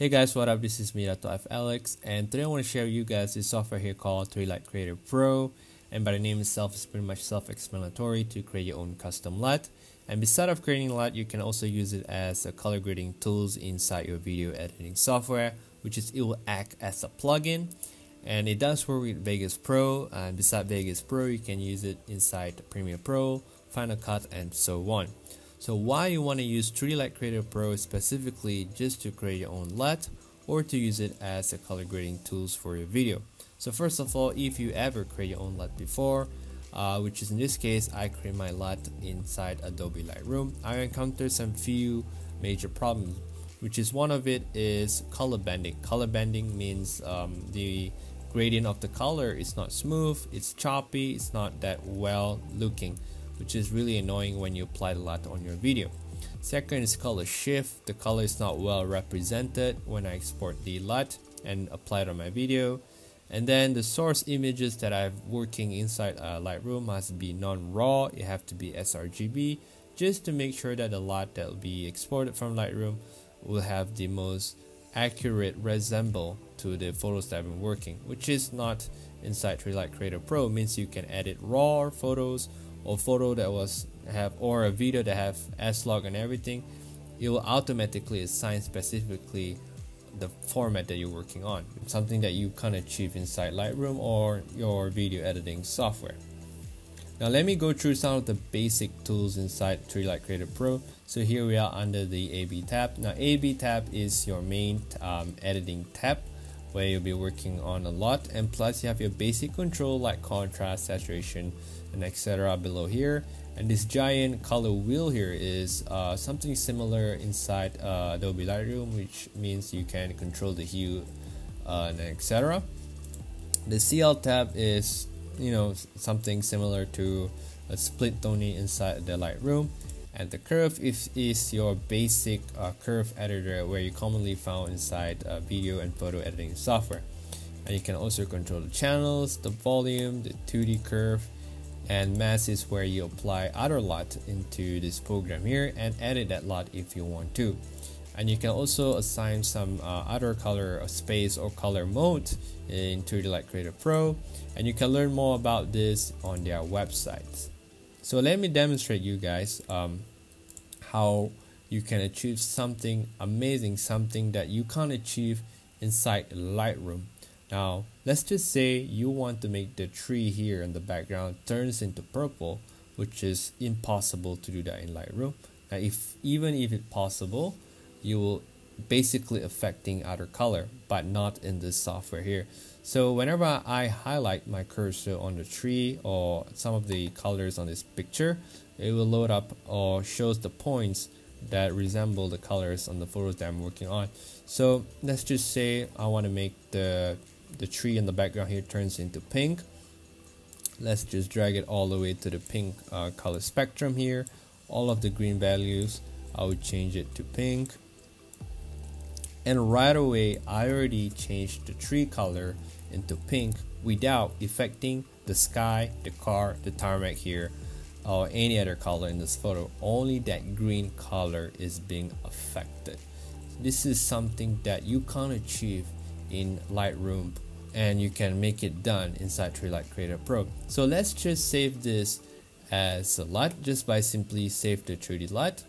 Hey guys, what up? This is me, Dato Aliff Alex, and today I want to share with you guys this software here called 3D LUT Creator Pro. And by the name itself, it's pretty much self-explanatory to create your own custom LUT. And beside of creating LUT, you can also use it as a color grading tools inside your video editing software, which is it will act as a plugin. And it does work with Vegas Pro. And beside Vegas Pro, you can use it inside Premiere Pro, Final Cut, and so on. So why you want to use 3D LUT Creator Pro specifically just to create your own LUT or to use it as a color grading tools for your video. So first of all, if you ever create your own LUT before, uh, which is in this case, I create my LUT inside Adobe Lightroom, I encountered some few major problems, which is one of it is color banding. Color banding means um, the gradient of the color is not smooth, it's choppy, it's not that well looking which is really annoying when you apply the LUT on your video. Second is color shift. The color is not well represented when I export the LUT and apply it on my video. And then the source images that I'm working inside uh, Lightroom must be non-raw. It have to be sRGB just to make sure that the LUT that will be exported from Lightroom will have the most accurate resemble to the photos that I've been working, which is not inside 3D LUT Creator Pro. It means you can edit raw photos or photo that was have or a video that have S-Log and everything, it will automatically assign specifically the format that you're working on. Something that you can achieve inside Lightroom or your video editing software. Now let me go through some of the basic tools inside 3D LUT Creator Pro. So here we are under the AB tab. Now AB tab is your main um, editing tab where you'll be working on a lot and plus you have your basic control like contrast, saturation and etc below here. And this giant color wheel here is uh, something similar inside uh, Adobe Lightroom which means you can control the hue uh, and etc the CL tab is you know something similar to a split toning inside the Lightroom and the curve is, is your basic uh, curve editor where you commonly found inside uh, video and photo editing software. And you can also control the channels, the volume, the 2D curve, and mask is where you apply other LUT into this program here and edit that LUT if you want to. And you can also assign some uh, other color space or color mode into the LUT Creator Pro and you can learn more about this on their website. So let me demonstrate you guys um, how you can achieve something amazing, something that you can't achieve inside Lightroom. Now, let's just say you want to make the tree here in the background turns into purple, which is impossible to do that in Lightroom. Now, if even if it's possible, you will basically affecting other color, but not in this software here. So whenever I highlight my cursor on the tree or some of the colors on this picture, it will load up or shows the points that resemble the colors on the photos that I'm working on. So let's just say I want to make the the tree in the background here turns into pink. Let's just drag it all the way to the pink uh, color spectrum here. All of the green values, I would change it to pink and right away I already changed the tree color into pink without affecting the sky, the car, the tarmac here or any other color in this photo. Only that green color is being affected. This is something that you can't achieve in Lightroom and you can make it done inside 3D LUT Creator Pro. So let's just save this as a LUT just by simply save the 3D LUT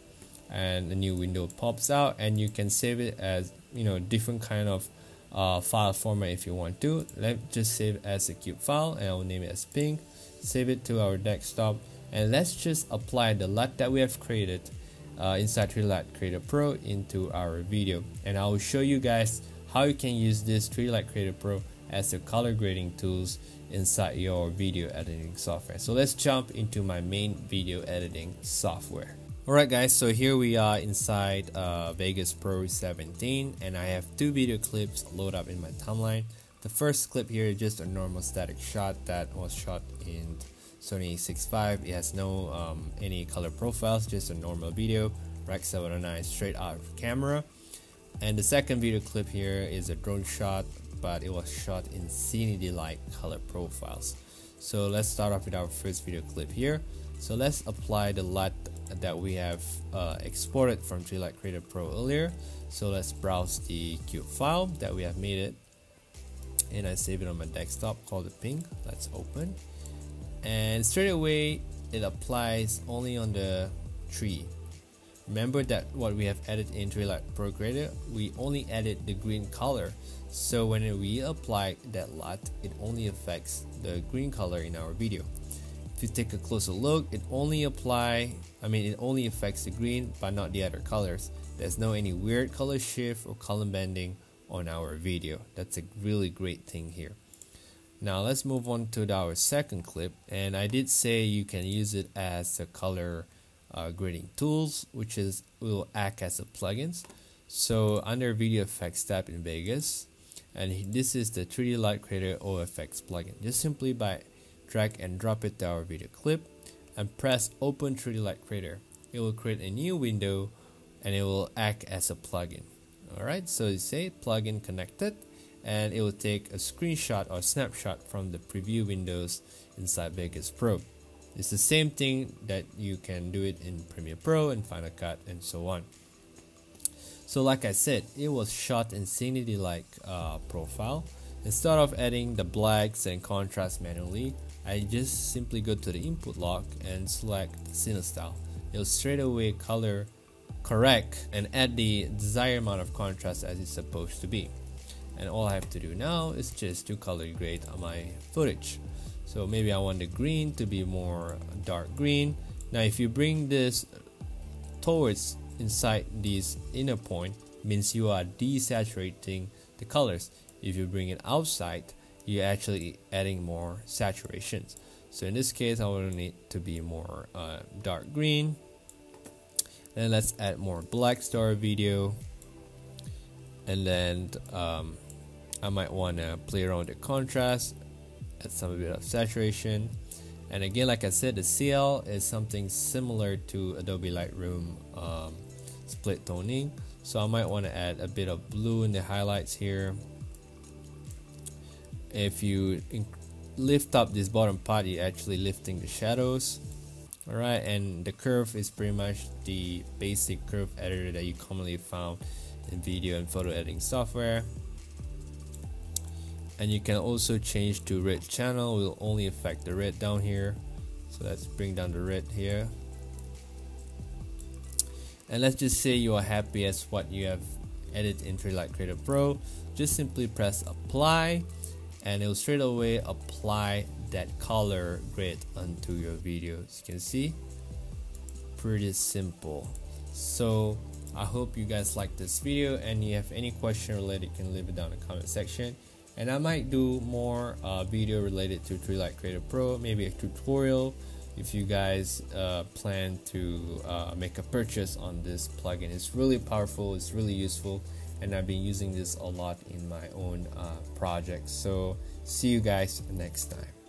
and a new window pops out and you can save it as you know different kind of uh, file format if you want to. Let's just save as a cube file and I'll name it as pink save it to our desktop. And let's just apply the LUT that we have created uh, inside 3D LUT Creator Pro into our video. And I will show you guys how you can use this 3D LUT Creator Pro as a color grading tools inside your video editing software. So let's jump into my main video editing software Alright guys, so here we are inside uh, Vegas Pro 17 and I have two video clips load up in my timeline. The first clip here is just a normal static shot that was shot in Sony a65. It has no um, any color profiles, just a normal video, Rec 709 straight out of camera. And the second video clip here is a drone shot, but it was shot in CND-like color profiles. So let's start off with our first video clip here. So let's apply the LUT that we have uh, exported from LUT Creator Pro earlier. So let's browse the cube file that we have made it and I save it on my desktop called the ping. Let's open and straight away it applies only on the tree. Remember that what we have added in LUT Pro Creator, we only added the green color. So when we apply that LUT, it only affects the green color in our video. If you take a closer look, it only apply, I mean it only affects the green but not the other colors. There's no any weird color shift or color banding on our video. That's a really great thing here. Now let's move on to our second clip and I did say you can use it as a color uh, grading tools which is will act as a plugins. So under video effects tab in Vegas and this is the 3D LUT Creator OFX plugin. Just simply by drag and drop it to our video clip and press open 3D LUT Creator. It will create a new window and it will act as a plugin. Alright, so you say plugin connected and it will take a screenshot or snapshot from the preview windows inside Vegas Pro. It's the same thing that you can do it in Premiere Pro and Final Cut and so on. So like I said, it was shot in Cinity like uh, profile. Instead of adding the blacks and contrast manually, I just simply go to the input log and select Cine Style. It'll straight away color correct and add the desired amount of contrast as it's supposed to be. And all I have to do now is just to color grade on my footage. So maybe I want the green to be more dark green. Now if you bring this towards inside this inner point means you are desaturating the colors. If you bring it outside you're actually adding more saturations. So in this case I will need to be more uh, dark green. Then let's add more black star video. And then um, I might want to play around with the contrast add some bit of saturation. And again like I said the CL is something similar to Adobe Lightroom um, split toning. So I might want to add a bit of blue in the highlights here if you lift up this bottom part you're actually lifting the shadows. Alright and the curve is pretty much the basic curve editor that you commonly found in video and photo editing software. And you can also change to red channel will only affect the red down here. So let's bring down the red here. And let's just say you are happy as what you have edited in LUT Creator Pro. Just simply press apply and it will straight away apply that color grade onto your video. As you can see pretty simple. So I hope you guys like this video and you have any question related you can leave it down in the comment section. And I might do more uh, video related to 3D LUT Creator Pro maybe a tutorial if you guys uh, plan to uh, make a purchase on this plugin. It's really powerful it's really useful and I've been using this a lot in my own uh, projects. So see you guys next time